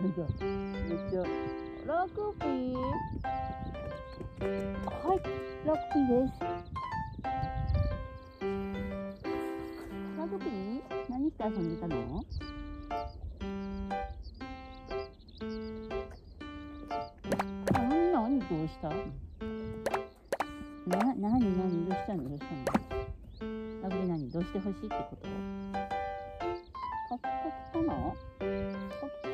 なんかめっちゃラクピーはいラクピーです。ラクピー何して遊んでたの何何どうしたな、なになにどうしたのどうしたのラグビー何どうしてほしいってことカクカクかなカク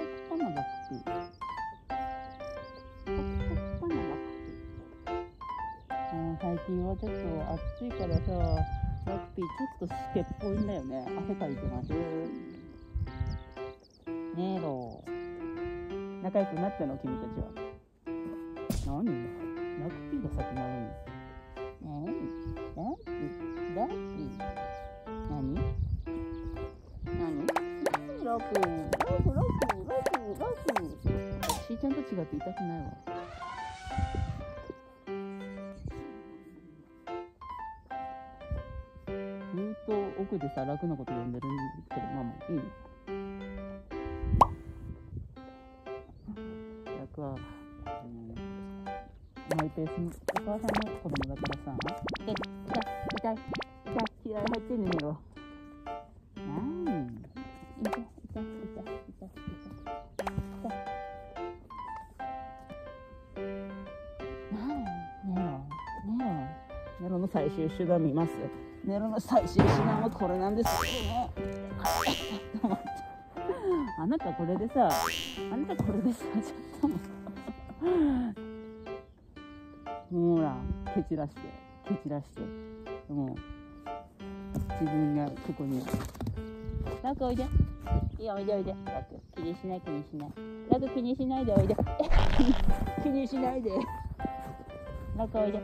ピーもう最近はちょっと暑いからさラクピーちょっと湿気っぽいんだよね。汗かいてます。ねえろ仲良くなったの君たちは。何？ラクピーが先なのに。何？ラクピー。ラクピー何？何何ラクラクラクラクラクしーちゃんと違って痛くないわ。奥でさ楽なこと呼んでるんだけどママいいのネロの最終手段見ます。ネロの最終手段はこれなんです。よと思ってあなたこれでさあなたこれでさちょっともほら蹴散らして蹴散らして。もう自分がここに。ラクおいで。いいおいでおいで。ラク気にしない気にしない。ラク気にしないでおいで。気にしないで。ラクおいで。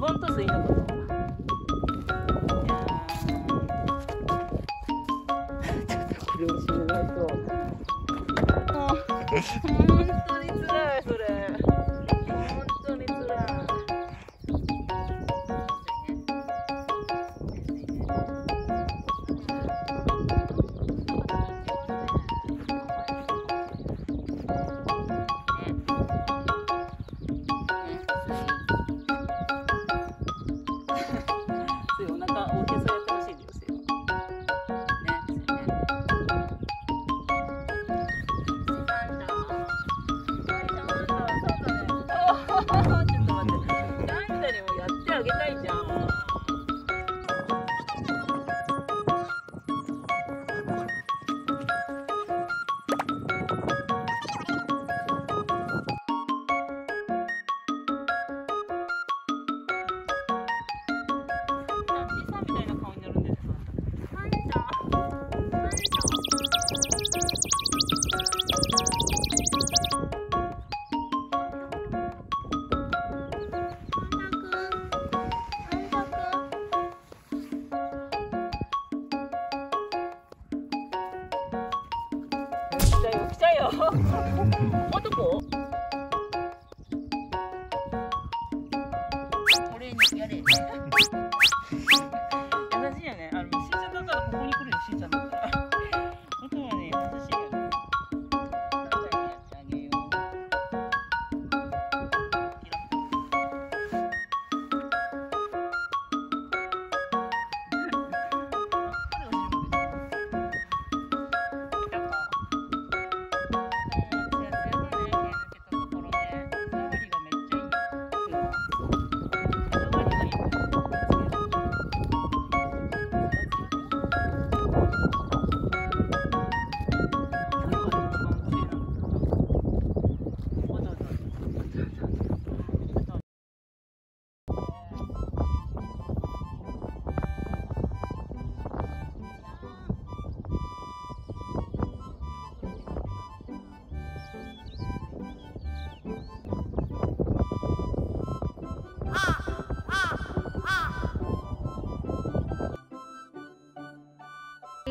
ボントスイのこといやー。ちょっとこれを締めないと 本当につらいそれ。我都不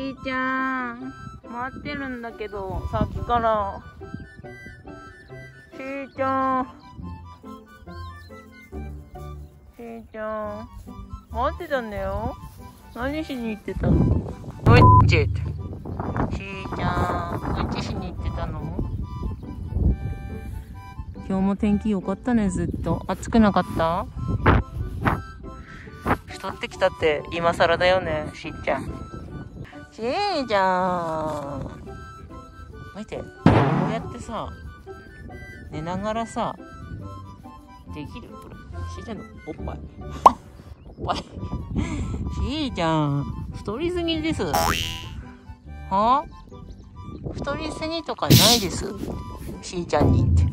しーちゃん。待ってるんだけどさっきから。しーちゃん。しーちゃん。待ってたんだよ。何しに行ってたの？おいっちしーちゃんうん。ちしに行ってたの？今日も天気良かったねずっと。暑くなかった？太ってきたって今更だよねしーちゃんちーちゃん。見て。こうやってさ寝ながらさできる？これ。しーちゃんの？おっぱい。おっぱい。しーちゃん。太りすぎです。は？太りすぎとかないです？しーちゃんにって。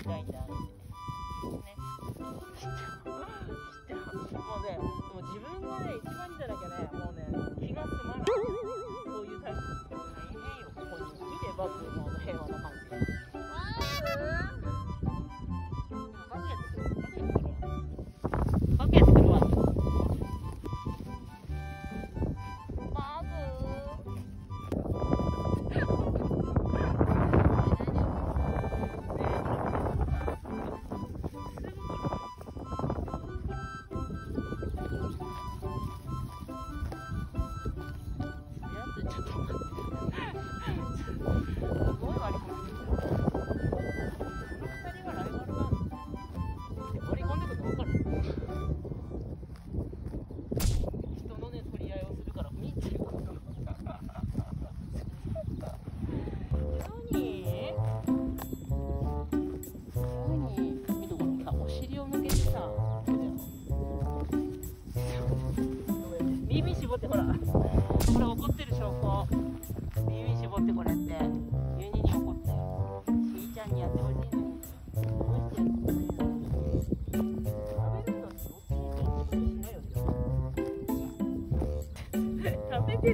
ってね痛いん。だってねもうねもう自分がね一番見ただけねもうね気が済ま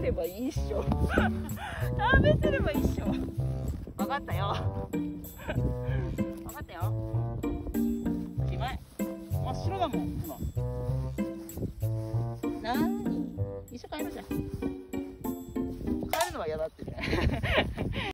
てればいいっしょ。食べてればいいっしょ。分かったよ。分かったよ。おしまい真っ白だもん今。なーに。一緒帰ろうじゃん帰るのは嫌だってね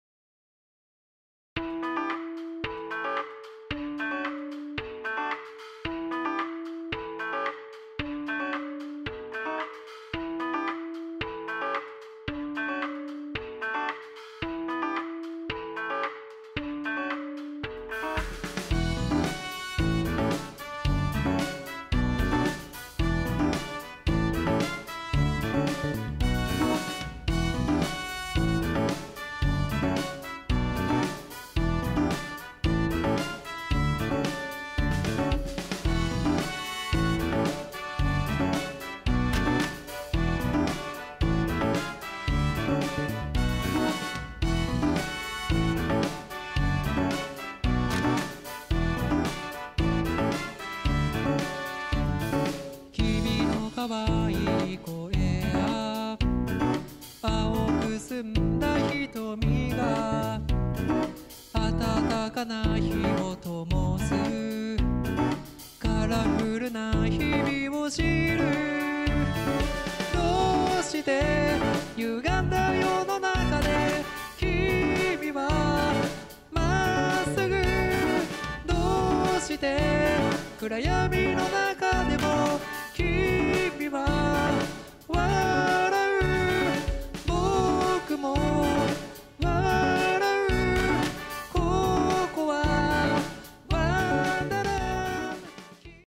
暗闇の中でも